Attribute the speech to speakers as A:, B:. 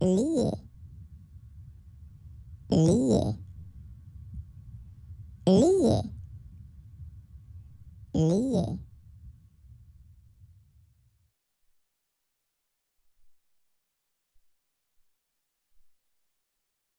A: Lee. Lee. Lee. Lee.